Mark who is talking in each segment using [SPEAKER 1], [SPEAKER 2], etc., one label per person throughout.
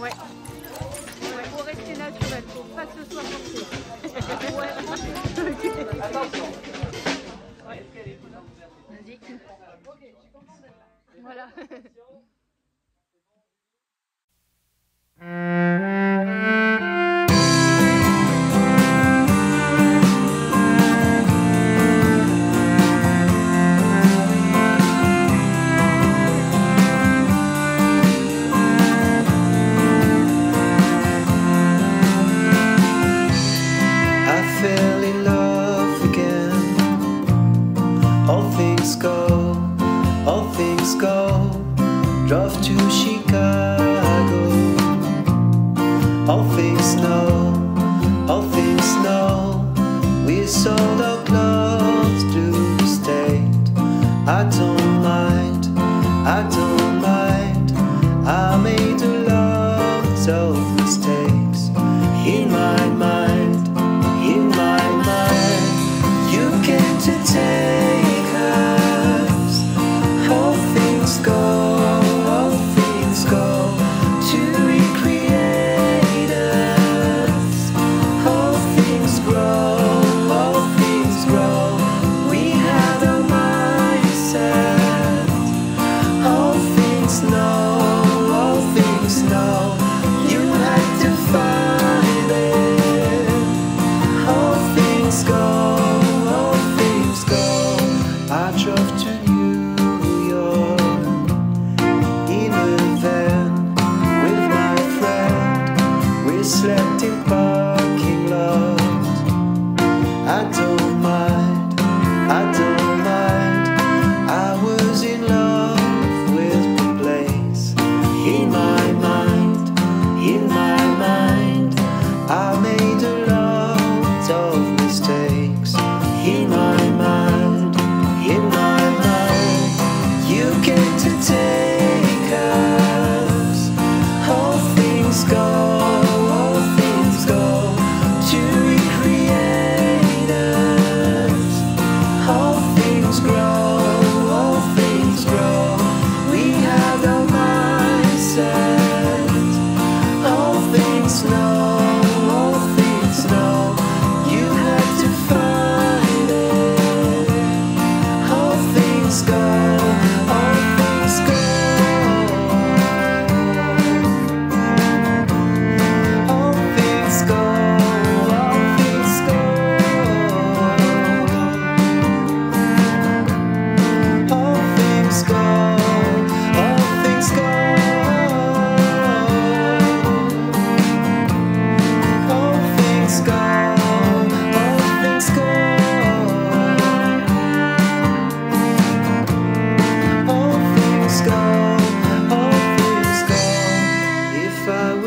[SPEAKER 1] Ouais.
[SPEAKER 2] ouais. Faut rester naturel, faut pas que ce soit forcé. ouais. Attention. Ouais. Vas-y. Voilà. Chicago. All things know, all things know. We sold our clothes to the state. I don't mind, I don't mind. I made a lot of mistakes in my mind, in my mind. You came to take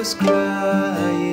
[SPEAKER 2] was crying.